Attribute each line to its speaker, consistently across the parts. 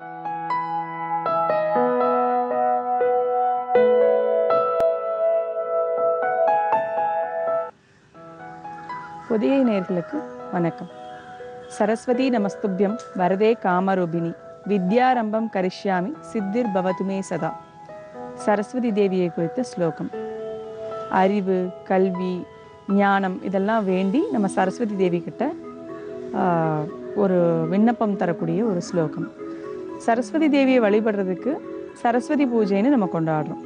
Speaker 1: புதிய நேர்களுக்கு வணக்கம். சரஸ்வதி நமஸ்துபியம் வரதே காமரூபிணி வித்யாரம்பம் கரிஷ்யாமி சித்திர் பவதுமே சதா. சரஸ்வதி தேவியை குறித்த ஸ்லோகம். அறிவு கல்வி ஞானம் இதெல்லாம் வேண்டி நம்ம சரஸ்வதி தேவி கிட்ட ஆஹ், ஒரு விண்ணப்பம் தரக்கூடிய ஒரு ஸ்லோகம். சரஸ்வதி தேவியை வழிபடுறதுக்கு சரஸ்வதி பூஜைன்னு நம்ம கொண்டாடுறோம்.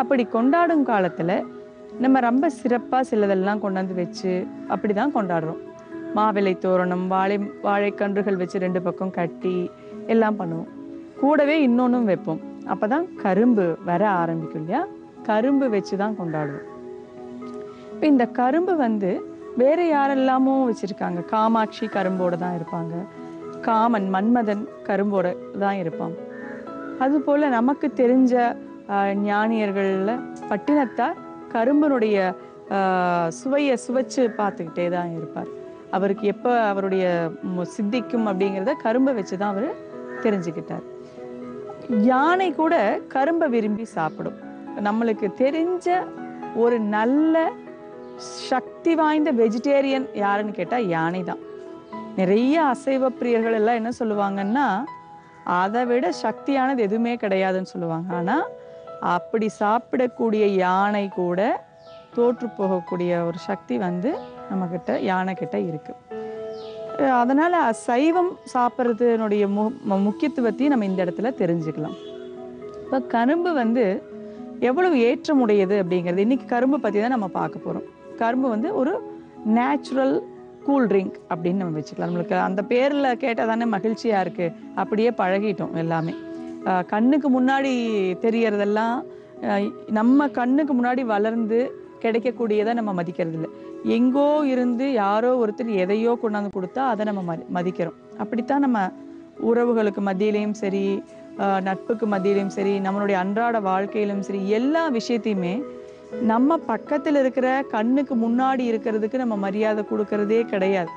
Speaker 1: அப்படி கொண்டாடும் காலத்தில் நம்ம ரொம்ப சிறப்பாக சிலதெல்லாம் கொண்டாந்து வச்சு அப்படி தான் கொண்டாடுறோம். மாவிலை தோரணம் வாழை வாழைக்கன்றுகள் வச்சு ரெண்டு பக்கம் கட்டி எல்லாம் பண்ணுவோம். கூடவே இன்னொன்றும் வைப்போம். அப்போ தான் கரும்பு வர ஆரம்பிக்கும் இல்லையா? கரும்பு வச்சு தான் கொண்டாடுவோம். இப்போ இந்த கரும்பு வந்து வேறு யாரெல்லாமோ வச்சுருக்காங்க. காமாட்சி கரும்போட தான் இருப்பாங்க. காமன் மன்மதன் கரும்போட தான் இருப்பான் அதுபோல் நமக்கு தெரிஞ்ச ஞானியர்களில் பட்டினத்தார் கரும்பனுடைய சுவையை சுவைச்சு பார்த்துக்கிட்டே தான் இருப்பார். அவருக்கு எப்போ அவருடைய சித்திக்கும் அப்படிங்கிறத கரும்பை வச்சு தான் அவர் தெரிஞ்சுக்கிட்டார். யானை கூட கரும்பை விரும்பி சாப்பிடும். நம்மளுக்கு தெரிஞ்ச ஒரு நல்ல சக்தி வாய்ந்த வெஜிடேரியன் யாருன்னு கேட்டால் யானை தான். நிறைய அசைவ பிரியர்கள் எல்லாம் என்ன சொல்லுவாங்கன்னா அதை விட சக்தியானது எதுவுமே கிடையாதுன்னு சொல்லுவாங்க. ஆனால் அப்படி சாப்பிடக்கூடிய யானை கூட தோற்று போகக்கூடிய ஒரு சக்தி வந்து நம்மக்கிட்ட யானை கிட்ட இருக்கு. அதனால் சைவம் சாப்பிட்றதுனுடைய மு மு- முக்கியத்துவத்தையும் நம்ம இந்த இடத்துல தெரிஞ்சுக்கலாம். இப்போ கரும்பு வந்து எவ்வளவு ஏற்றமுடையது அப்படிங்கிறது இன்னைக்கு கரும்பு பற்றி தான் நம்ம பார்க்க போகிறோம் கரும்பு வந்து ஒரு நேச்சுரல் கூல் ட்ரிங்க் அப்படின்னு நம்ம வச்சுக்கலாம். நம்மளுக்கு அந்த பேரில் கேட்டால் தானே மகிழ்ச்சியாக இருக்குது அப்படியே பழகிட்டோம் எல்லாமே. கண்ணுக்கு முன்னாடி தெரியறதெல்லாம் நம்ம கண்ணுக்கு முன்னாடி வளர்ந்து கிடைக்கக்கூடியதை நம்ம மதிக்கிறது இல்லை எங்கோ இருந்து யாரோ ஒருத்தர் எதையோ கொண்டாந்து கொடுத்தா அதை நம்ம மதி மதிக்கிறோம். அப்படித்தான் நம்ம உறவுகளுக்கு மத்தியிலையும் சரி நட்புக்கு மத்தியிலையும் சரி நம்மளுடைய அன்றாட வாழ்க்கையிலும் சரி எல்லா விஷயத்தையுமே நம்ம பக்கத்தில் இருக்கிற கண்ணுக்கு முன்னாடி இருக்கிறதுக்கு நம்ம மரியாதை கொடுக்கறதே கிடையாது.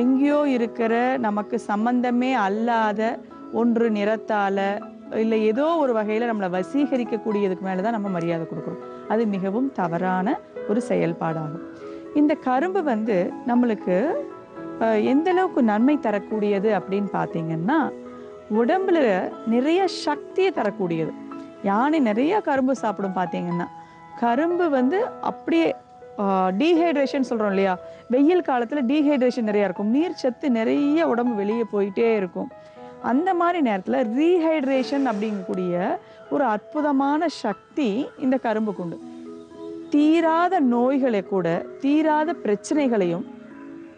Speaker 1: எங்கேயோ இருக்கிற நமக்கு சம்பந்தமே அல்லாத ஒன்று நிறத்தால் இல்லை ஏதோ ஒரு வகையில் நம்மளை வசீகரிக்கக்கூடியதுக்கு மேலே தான் நம்ம மரியாதை கொடுக்குறோம். அது மிகவும் தவறான ஒரு செயல்பாடாகும். இந்த கரும்பு வந்து நம்மளுக்கு எந்தளவுக்கு எந்த அளவுக்கு நன்மை தரக்கூடியது அப்படின்னு பார்த்தீங்கன்னா உடம்புல நிறைய சக்தியை தரக்கூடியது. யானை நிறைய கரும்பு சாப்பிடும் பார்த்தீங்கன்னா கரும்பு வந்து அப்படியே டீஹைட்ரேஷன் சொல்கிறோம் இல்லையா? வெயில் காலத்தில் டீஹைட்ரேஷன் நிறையா இருக்கும். நீர் சத்து நிறைய உடம்பு வெளியே போயிட்டே இருக்கும். அந்த மாதிரி நேரத்தில் ரீஹைட்ரேஷன் அப்படிங்கக்கூடிய ஒரு அற்புதமான சக்தி இந்த கரும்புக்கு உண்டு. தீராத நோய்களை கூட தீராத பிரச்சனைகளையும்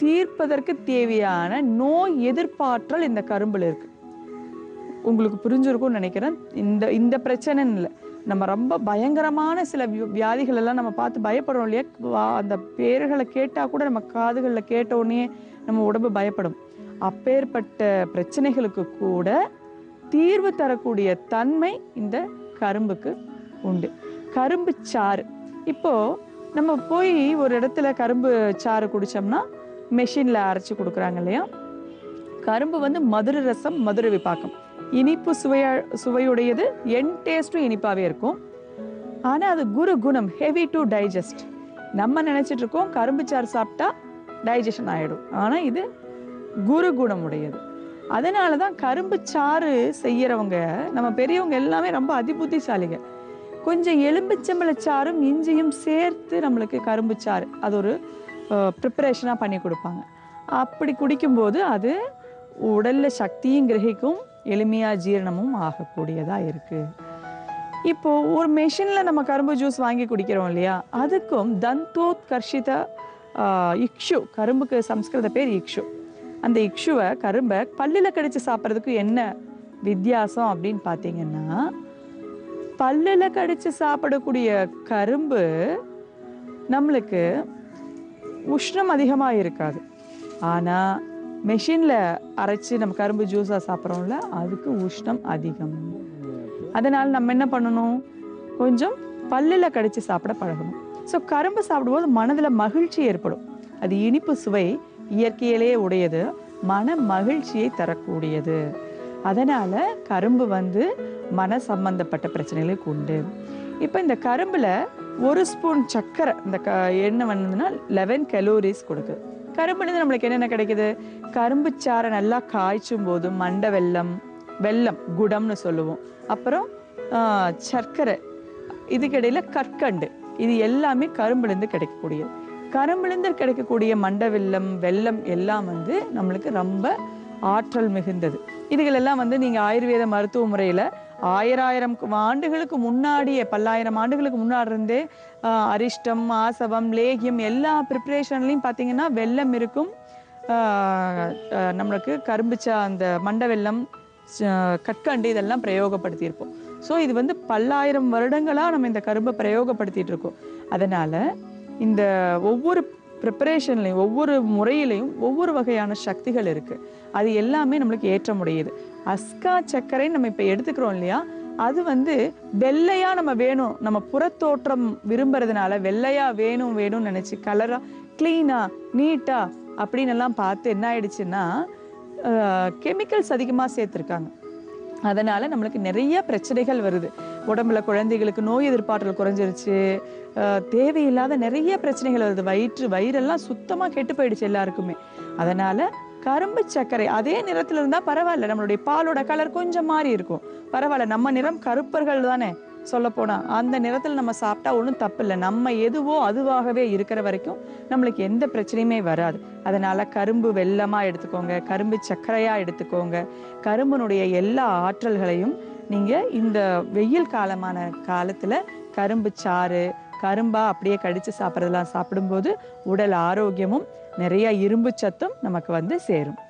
Speaker 1: தீர்ப்பதற்கு தேவையான நோய் எதிர்ப்பாற்றல் இந்த கரும்பில் இருக்குது உங்களுக்கு புரிஞ்சிருக்கும்னு நினைக்கிறேன். இந்த இந்த பிரச்சனைன்னு இல்லை. நம்ம ரொம்ப பயங்கரமான சில வியா- வியாதிகள் எல்லாம் நம்ம பார்த்து பயப்படுறோம் இல்லையா? அந்த பேர்களை கேட்டால் கூட நம்ம காதுகளில் கேட்ட உடனே நம்ம உடம்பு பயப்படும். அப்பேற்பட்ட பிரச்சனைகளுக்கு கூட தீர்வு தரக்கூடிய தன்மை இந்த கரும்புக்கு உண்டு. கரும்பு சாறு. இப்போது நம்ம போய் ஒரு இடத்துல கரும்பு சாறு குடித்தோம்னா மெஷினில் அரைச்சி கொடுக்குறாங்க இல்லையா? கரும்பு வந்து மதுரை ரசம் மதுரை பாக்கம் இனிப்பு சுவையா சுவையுடையது என் டேஸ்ட்டும் இனிப்பாகவே இருக்கும். ஆனால் அது குரு குணம் ஹெவி டு டைஜஸ்ட் நம்ம நினச்சிட்டு இருக்கோம் கரும்பு சாறு சாப்பிட்டா டைஜஷன் ஆகிடும் ஆனால் இது குரு குணம் உடையது அதனால தான் கரும்பு சாறு செய்கிறவங்க நம்ம பெரியவங்க எல்லாமே ரொம்ப அதிபுத்திசாலிங்க. கொஞ்சம் எலும்பிச்சம்பழச்சாறும் இஞ்சியும் சேர்த்து நம்மளுக்கு கரும்பு சாறு அது ஒரு ப்ரிப்பரேஷனாக பண்ணி கொடுப்பாங்க. அப்படி குடிக்கும்போது அது உடலில் சக்தியும் கிரகிக்கும் எளிமையாக ஜீரணமும் ஆகக்கூடியதாக இருக்குது இப்போ ஒரு மெஷினில் நம்ம கரும்பு ஜூஸ் வாங்கி குடிக்கிறோம் இல்லையா? அதுக்கும் தந்தோத்கர்ஷித இக்ஷு கரும்புக்கு சம்ஸ்கிருத பேர் இக்ஷு. அந்த இக்ஷுவை கரும்பை பல்லில் கடித்து சாப்பிட்றதுக்கு என்ன வித்தியாசம் அப்படின்னு பார்த்தீங்கன்னா பல்லில் கடித்து சாப்பிடக்கூடிய கரும்பு நம்மளுக்கு உஷ்ணம் அதிகமாக இருக்காது. ஆனால் மெஷினில் அரைச்சி நம்ம கரும்பு ஜூஸாக சாப்பிட்றோம்ல அதுக்கு உஷ்ணம் அதிகம். அதனால் நம்ம என்ன பண்ணணும்? கொஞ்சம் பல்லில் கடிச்சு சாப்பிட பழகணும். ஸோ கரும்பு சாப்பிடும்போது மனதில் மகிழ்ச்சி ஏற்படும். அது இனிப்பு சுவை இயற்கையிலேயே உடையது மன மகிழ்ச்சியை தரக்கூடியது. அதனால் கரும்பு வந்து மன சம்பந்தப்பட்ட பிரச்சனைகளுக்கு உண்டு. இப்போ இந்த கரும்பில் ஒரு ஸ்பூன் சர்க்கரை இந்த க என்ன வந்ததுன்னா லெவன் கலோரிஸ் கொடுக்குது கரும்புலேருந்து நம்மளுக்கு என்னென்ன கிடைக்குது? கரும்பு சாறை நல்லா காய்ச்சும் போது மண்டை வெல்லம் வெல்லம் குடம்னு சொல்லுவோம். அப்புறம் சர்க்கரை. இதுக்கிடையில் கற்கண்டு. இது எல்லாமே கரும்புலேருந்து கிடைக்கக்கூடியது. கரும்புலேருந்து கிடைக்கக்கூடிய மண்டை வெல்லம் வெல்லம் எல்லாம் வந்து நம்மளுக்கு ரொம்ப ஆற்றல் மிகுந்தது. இதுகளெல்லாம் வந்து நீங்கள் ஆயுர்வேத மருத்துவ முறையில் ஆயிராயிரம் ஆண்டுகளுக்கு முன்னாடியே பல்லாயிரம் ஆண்டுகளுக்கு முன்னாடி இருந்தே அரிஷ்டம் ஆசவம் லேகியம் எல்லா ப்ரிப்ரேஷன்லையும் பார்த்தீங்கன்னா வெள்ளம் இருக்கும். நம்மளுக்கு கரும்புச்சா அந்த மண்டை வெல்லம் ச- கற்கண்டு இதெல்லாம் பிரயோகப்படுத்தியிருப்போம். ஸோ இது வந்து பல்லாயிரம் வருடங்களாக நம்ம இந்த கரும்பை பிரயோகப்படுத்திட்டு இருக்கோம் அதனால் இந்த ஒவ்வொரு ப்ரிப்பரேஷன்லையும் ஒவ்வொரு முறையிலையும் ஒவ்வொரு வகையான சக்திகள் இருக்குது அது எல்லாமே நம்மளுக்கு ஏற்ற முடியுது அஸ்கா சர்க்கரை நம்ம இப்போ எடுத்துக்கிறோம் இல்லையா? அது வந்து வெள்ளையா நம்ம வேணும். நம்ம புறத்தோற்றம் விரும்புறதுனால வெள்ளையா வேணும் வேணும்னு நினைச்சு கலரா கிளீனா நீட்டா அப்படின்னு எல்லாம் பார்த்து என்ன ஆயிடுச்சுன்னா கெமிக்கல்ஸ் அதிகமாக சேர்த்துருக்காங்க. அதனால நம்மளுக்கு நிறைய பிரச்சனைகள் வருது. உடம்புல குழந்தைகளுக்கு நோய் எதிர்ப்பாற்றல் குறைஞ்சிருச்சு. தேவையில்லாத நிறைய பிரச்சனைகள் வருது. வயிற்று வயிறெல்லாம் சுத்தமாக கெட்டு போயிடுச்சு எல்லாருக்குமே. அதனால கரும்பு சர்க்கரை அதே நிறத்துல இருந்தா பரவாயில்ல. நம்மளுடைய பாலோட கலர் கொஞ்சம் மாறி இருக்கும். பரவாயில்ல நம்ம நிறம் கருப்பர்கள் தானே. சொல்ல போனா அந்த நிறத்துல நம்ம சாப்பிட்டா ஒன்றும் தப்பு இல்லை. நம்ம எதுவோ அதுவாகவே இருக்கிற வரைக்கும் நம்மளுக்கு எந்த பிரச்சனையுமே வராது. அதனால கரும்பு வெல்லமா எடுத்துக்கோங்க கரும்பு சர்க்கரையா எடுத்துக்கோங்க. கரும்பினுடைய எல்லா ஆற்றல்களையும் நீங்க இந்த வெயில் காலமான காலத்துல கரும்பு சாறு கரும்பா அப்படியே கடிச்சு சாப்பிட்றதெல்லாம் சாப்பிடும்போது உடல் ஆரோக்கியமும் நிறைய இரும்பு சத்தும் நமக்கு வந்து சேரும்.